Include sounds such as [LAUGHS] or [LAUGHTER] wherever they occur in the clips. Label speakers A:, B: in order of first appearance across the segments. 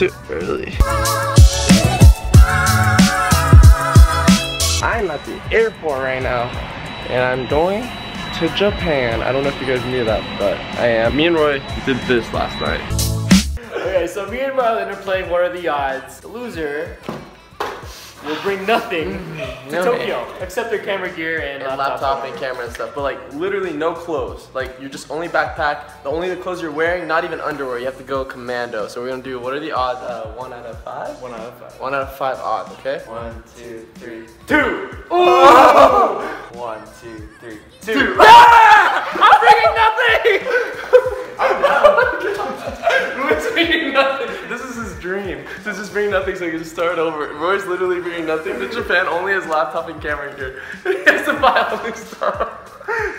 A: too early. I'm at the airport right now, and I'm going to Japan. I don't know if you guys knew that, but I am. Me and Roy did this last night.
B: Okay, so me and Marlin are playing What Are the Odds? The loser will bring nothing to
A: No,
B: Tokyo except their camera gear and,
A: and laptop and camera and stuff, but like literally no clothes. Like you're just only backpack. The only the clothes you're wearing, not even underwear. You have to go commando. So we're gonna do what are the odds? Uh, one out of five.
B: One out of five.
A: One out of five odds. Okay.
B: One, two, three,
A: Two. [LAUGHS]
B: one, two, three.
A: Two. [LAUGHS] I'm bringing nothing. [LAUGHS] Roy's [LAUGHS] bringing nothing. This is his dream. This is bring nothing so he can start over. Roy's literally bringing nothing to Japan. Only his laptop and camera gear. [LAUGHS] He has to buy all new stuff.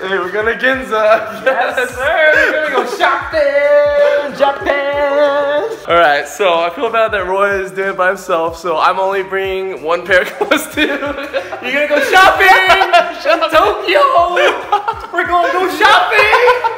A: Hey, we're gonna Ginza. Yes,
B: sir. We're gonna go shopping, Japan.
A: All right, so I feel bad that Roy is doing it by himself, so I'm only bringing one pair of [LAUGHS] clothes too.
B: You're gonna go shopping in Tokyo. We're gonna go shopping.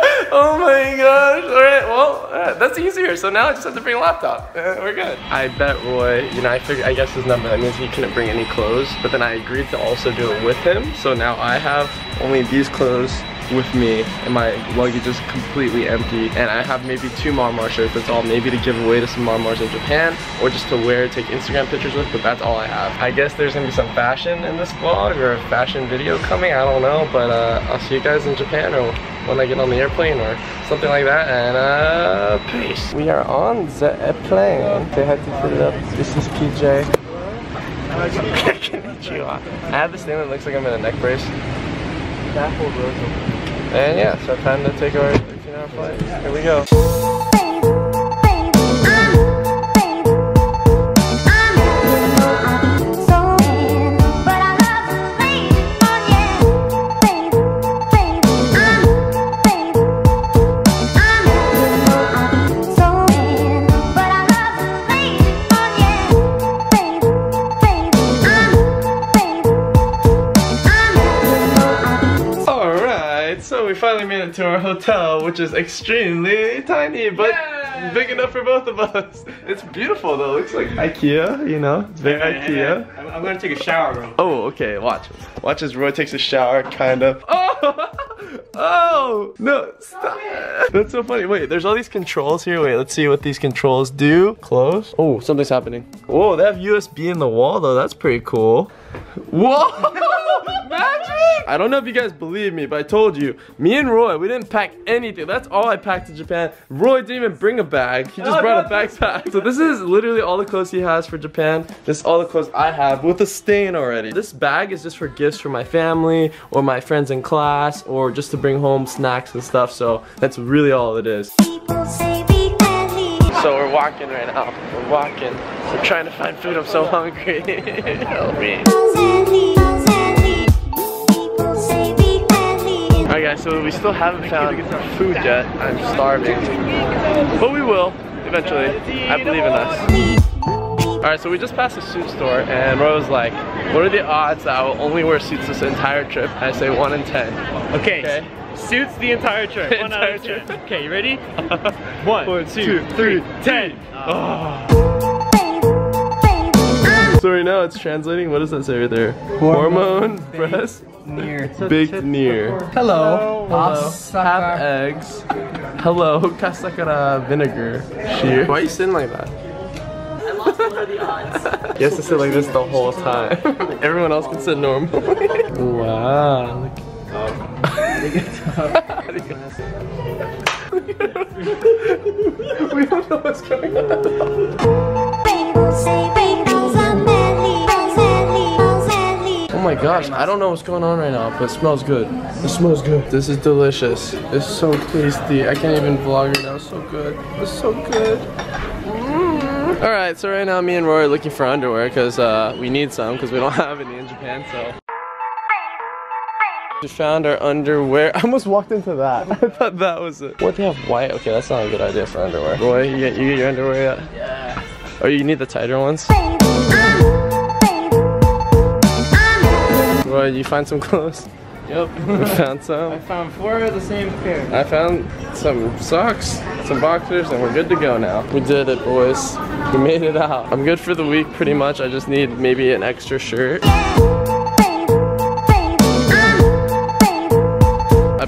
B: [LAUGHS]
A: oh my gosh. All right, well, uh, that's easier. So now I just have to bring a laptop. Uh, [LAUGHS] we're good. I bet Roy, you know, I figured, I guess his number, that means he couldn't bring any clothes, but then I agreed to also do it with him. So now I have only these clothes with me and my luggage is completely empty and I have maybe two Marmar shirts that's all maybe to give away to some Marmars in Japan or just to wear take Instagram pictures with but that's all I have I guess there's gonna be some fashion in this vlog or a fashion video coming I don't know but uh, I'll see you guys in Japan or when I get on the airplane or something like that and uh peace we are on the airplane say hi to Philip this is PJ Konnichiwa. [LAUGHS] I have this thing that looks like I'm in a neck brace and yeah, so time to take our 13 hour flight. Here we go. Finally made it to our hotel, which is extremely tiny, but big enough for both of us. It's beautiful though, It looks like Ikea, you know? It's very Ikea.
B: I'm, I'm gonna take a shower, bro.
A: Oh, okay, watch. Watch as Roy takes a shower, kind of. Oh! [LAUGHS] Oh! No, stop. That's so funny. Wait, there's all these controls here. Wait, let's see what these controls do. Close. Oh, something's happening. Whoa, they have USB in the wall though. That's pretty cool. Whoa! [LAUGHS] Magic! I don't know if you guys believe me, but I told you, me and Roy, we didn't pack anything. That's all I packed to Japan. Roy didn't even bring a bag. He just
B: Oh,
A: brought a
B: no,
A: backpack. So this is literally all the clothes he has for Japan. This is all the clothes I have with a stain already. This bag is just for gifts for my family or my friends in class or just to bring home snacks and stuff. So that's really all it is. So we're walking right now. We're walking. We're trying to find food. I'm so hungry. [LAUGHS] Help me. Alright guys, so we still haven't found food yet. I'm starving. But we will, eventually. I believe in us. Alright, so we just passed a suit store and Roy was like, what are the odds that I will only wear suits this entire trip? I say 1 in 10.
B: Okay.
A: Okay.
B: Suits the entire trip.
A: The
B: One out of
A: entire
B: ten. Okay, you ready? [LAUGHS] One,
A: One,
B: two,
A: two,
B: three,
A: three,
B: ten. Ah. Ah.
A: So right now it's translating, what does that say right there? Hormone, breast,
C: Near.
A: baked near.
C: Hello.
A: Have eggs. Hello, kasakara vinegar. Sheer. Why are you sitting like that?
B: I lost one of the odds. [LAUGHS]
A: He has to sit like this the whole time. [LAUGHS] Everyone else can sit normal. wow. We don't know what's going on. Oh my gosh, I don't know what's going on right now, but it smells good. It smells good. This is delicious. It's so tasty. I can't even vlog right now. It's so good. It's so good. All right, so right now me and Roy are looking for underwear because uh, we need some because we don't [LAUGHS] have any in Japan. So we found our underwear. [LAUGHS] I almost walked into that. I thought that was it. What they have white? Okay, that's not a good idea for underwear. Boy, you get you get your underwear yet?
B: Yeah.
A: Or you need the tighter ones? Roy, you find some clothes?
B: Yep.
A: We [LAUGHS] found some.
B: I found four of the same pair.
A: I found some socks, some boxers, and we're good to go now. We did it, boys. We made it out. I'm good for the week pretty much. I just need maybe an extra shirt.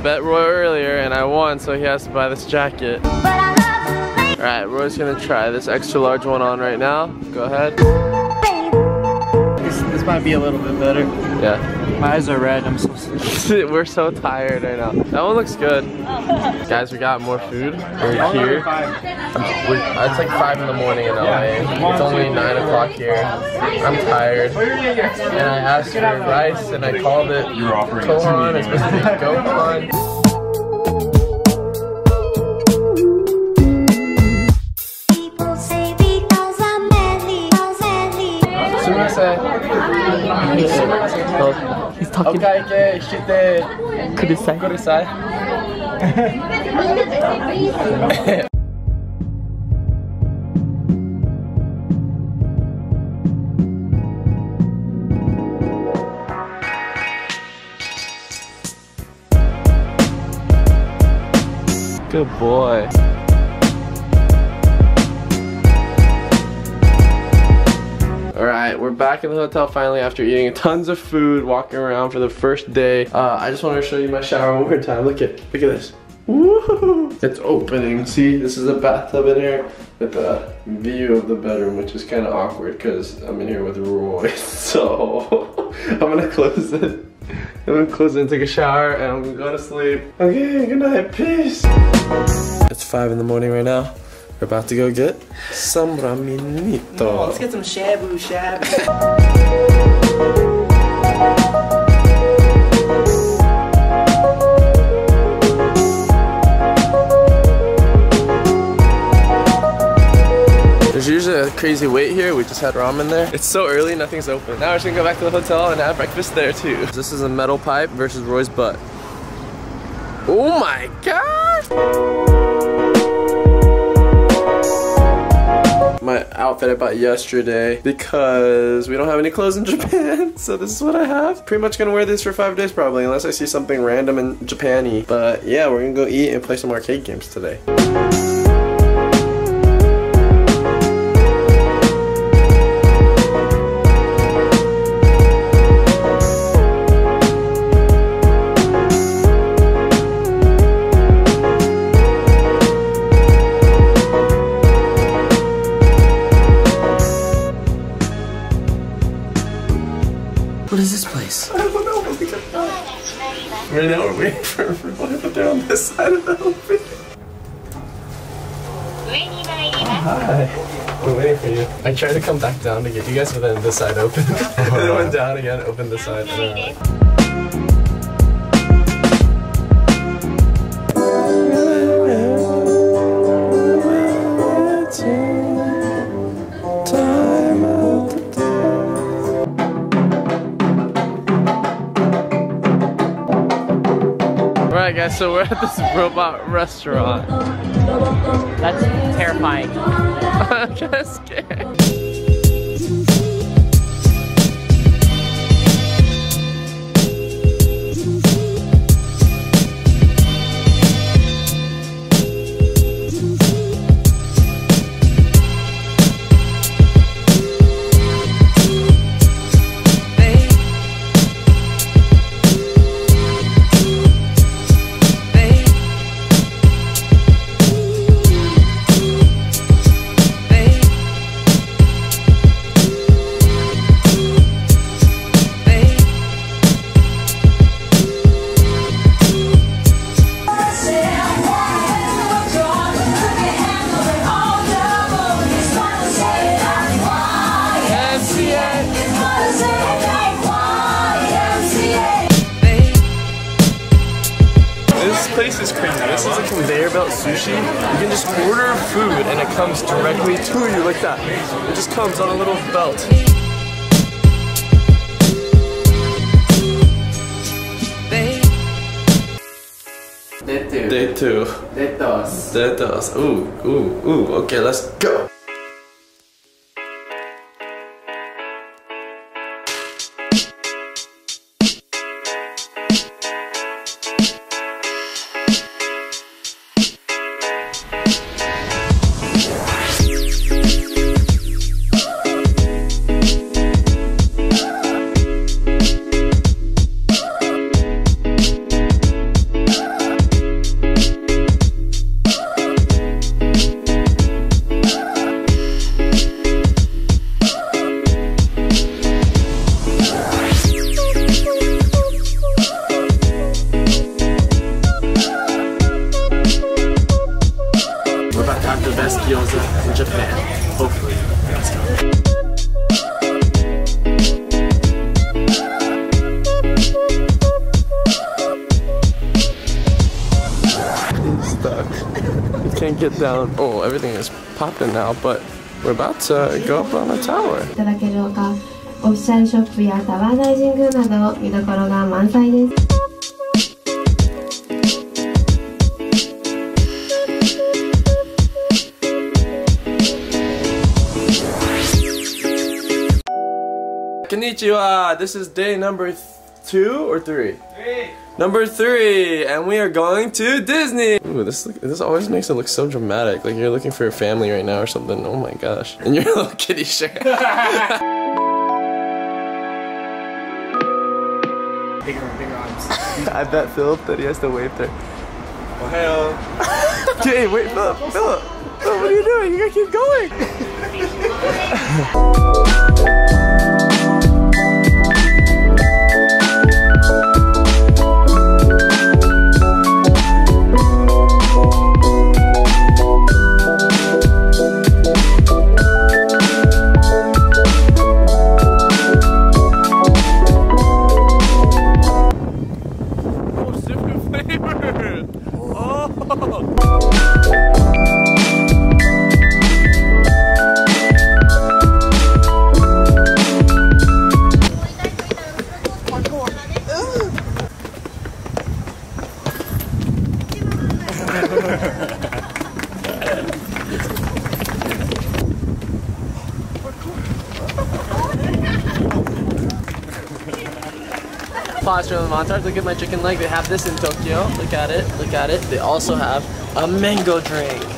A: Bet Roy earlier and I won, so he has to buy this jacket. Alright, Roy's gonna try this extra large one on right now. Go ahead.
B: This, this might be a little bit better.
A: Yeah.
B: My eyes are red. I'm so sleepy. [LAUGHS]
A: We're so tired right now. That one looks good. Guys, we got more food. We're oh, here. We're, it's like 5 in the morning in LA. It's only 9 o'clock here. I'm tired. Oh, and I asked for rice and I called it Kohan. It's supposed to be Gohan. [LAUGHS]
B: He's talking.
A: Okaike shite
B: Kudasai. [LAUGHS]
A: kudasai. Good boy. We're back in the hotel finally after eating tons of food, walking around for the first day. Uh, I just wanted to show you my shower one more time. Look at, look at this. Woo! It's opening. See, this is a bathtub in here with a view of the bedroom, which is kind of awkward because I'm in here with Roy. [LAUGHS] So [LAUGHS] I'm gonna close it. I'm gonna close it and take a shower, and I'm gonna go to sleep. Okay, good night, peace. It's five in the morning right now. We're about to go get some raminito.
B: Oh, let's get some shabu shabu.
A: There's usually a crazy wait here. We just had ramen there. It's so early, nothing's open. Now we're just gonna go back to the hotel and have breakfast there too. This is a metal pipe versus Roy's butt. Oh my god! Outfit I bought yesterday because we don't have any clothes in [LAUGHS] Japan. So this is what I have. Pretty much gonna wear this for five days probably, unless I see something random and Japan-y. But yeah, we're gonna go eat and play some arcade games today. Right now we're waiting for everyone, but they're on this side of the open. Oh, hi. We're waiting for you. I tried to come back down to get you guys, but then this side opened. and then it went down again, opened this side. Guys, so we're at this robot restaurant.
B: That's terrifying. [LAUGHS]
A: I'm kind of can just order food and it comes directly to you like that. It just comes on a little belt.
B: Detu.
A: Day two.
B: Detos.
A: That does. Ooh, ooh, ooh. Okay, let's go. can't get down. Oh, everything is popping now, but we're about to go up on a tower.
D: いただけるほかオフィシャルショップやタワー大神宮など見どころが満載です。
A: Konnichiwa! This is day number th- two or three? Three. Number three, and we are going to Disney. Ooh, this look, this always makes it look so dramatic, like you're looking for your family right now or something. Oh my gosh! [LAUGHS] And your little kitty shirt. [LAUGHS]
B: Bigger, bigger arms. [LAUGHS]
A: I bet Philip that he has to wave there. Oh, hell. Okay, wait, Philip, Philip, Philip, what are you doing? You gotta keep going. Pause from the montage. Look at my chicken leg. They have this in Tokyo. Look at it. Look at it. They also have a mango drink.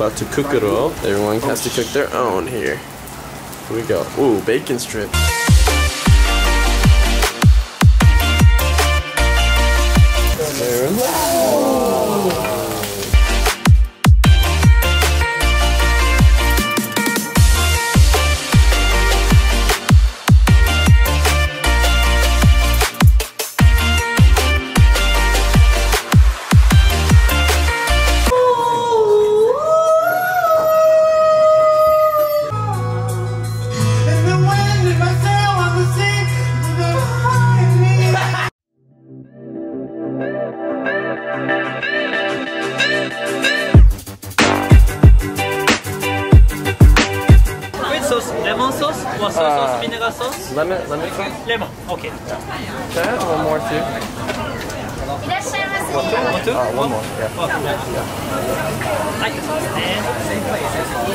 A: About to cook it all. Everyone has to cook their own here. Here we go. Ooh, bacon strip.
E: Lemon,
A: lemon sauce?
E: Lemon. Okay.
A: Okay, one more too.
E: One, two?
A: Uh, one more, yeah.
E: Right. And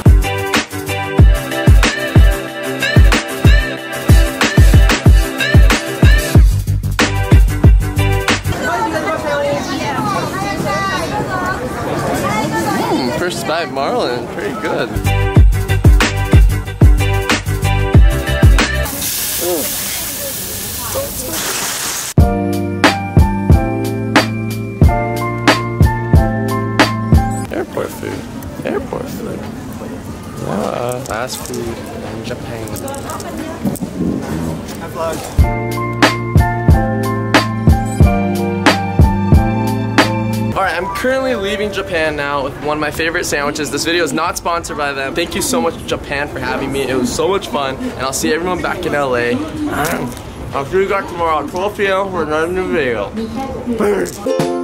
A: Mm, first bite marlin, pretty good. I'm currently leaving Japan now with one of my favorite sandwiches. This video is not sponsored by them. Thank you so much, Japan, for having me. It was so much fun, and I'll see everyone back in LA. I'll see you guys tomorrow at 12 p.m. for another new video. Peace.